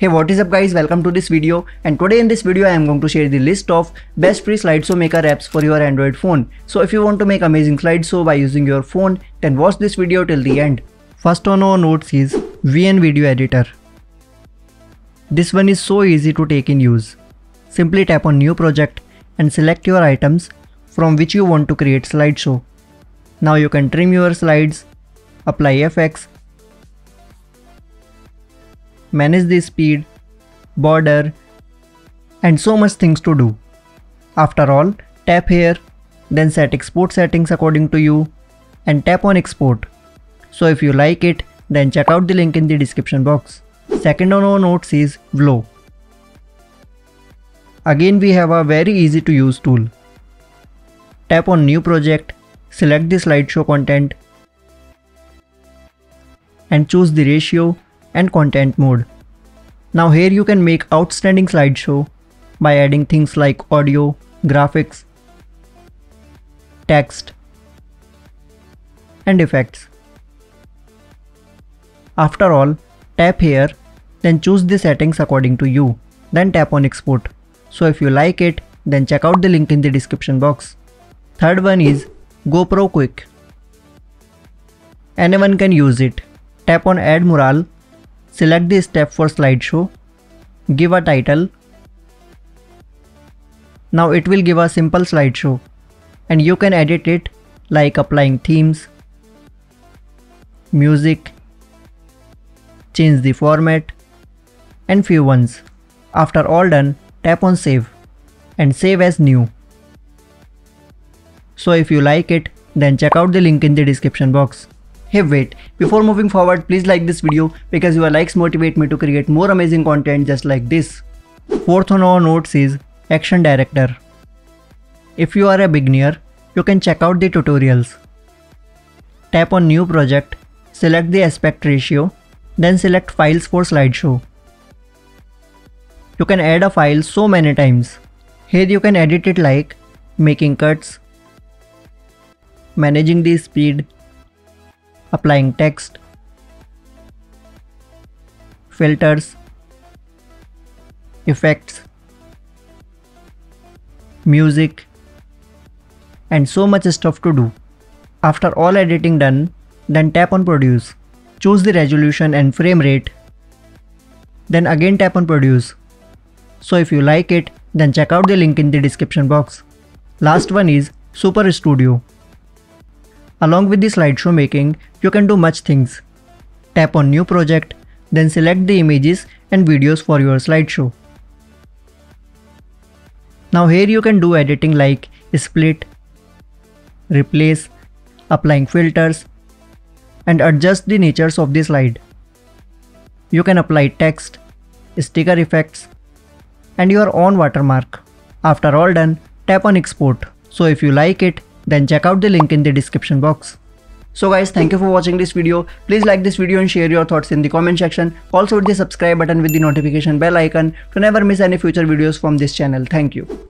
Hey what is up guys welcome to this video and today in this video I am going to share the list of best free slideshow maker apps for your android phone. So if you want to make amazing slideshow by using your phone then watch this video till the end. First on our notes is VN Video Editor. This one is so easy to take in use. Simply tap on new project and select your items from which you want to create slideshow. Now you can trim your slides, apply effects manage the speed, border, and so much things to do. After all, tap here, then set export settings according to you, and tap on export. So if you like it, then check out the link in the description box. Second on our notes is VLLO. Again we have a very easy to use tool. Tap on new project, select the slideshow content and choose the ratio and content mode. Now here you can make outstanding slideshow by adding things like audio, graphics, text, and effects. After all, tap here, then choose the settings according to you, then tap on export. So if you like it, then check out the link in the description box. Third one is GoPro Quik. Anyone can use it. Tap on add mural Select the step for slideshow. Give a title. Now it will give a simple slideshow and you can edit it like applying themes, music, change the format and few ones. After all done, tap on save and save as new. So if you like it, then check out the link in the description box. Hey wait, before moving forward please like this video because your likes motivate me to create more amazing content just like this. Fourth on our notes is Action Director. If you are a beginner, you can check out the tutorials. Tap on new project, select the aspect ratio, then select files for slideshow. You can add a file so many times. Here you can edit it like making cuts, managing the speed, applying text, filters, effects, music, and so much stuff to do. After all editing done, then tap on produce. Choose the resolution and frame rate. Then again tap on produce. So if you like it, then check out the link in the description box. Last one is Super Studio. Along with the slideshow making, you can do much things. Tap on new project, then select the images and videos for your slideshow. Now here you can do editing like split, replace, applying filters, and adjust the natures of the slide. You can apply text, sticker effects, and your own watermark. After all done, tap on export. So if you like it, then check out the link in the description box. So guys, thank you for watching this video. Please like this video and share your thoughts in the comment section. Also hit the subscribe button with the notification bell icon to never miss any future videos from this channel. Thank you.